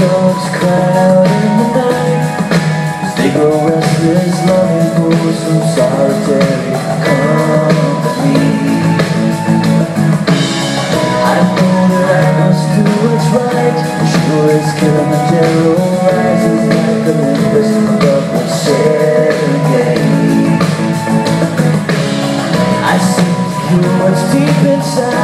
dogs cry in the night. They grow restless, longing for some solitary company. I know that I must do what's right Sure as Kilimanjaro rises like a Olympus above the Serengeti I seek you what's deep inside.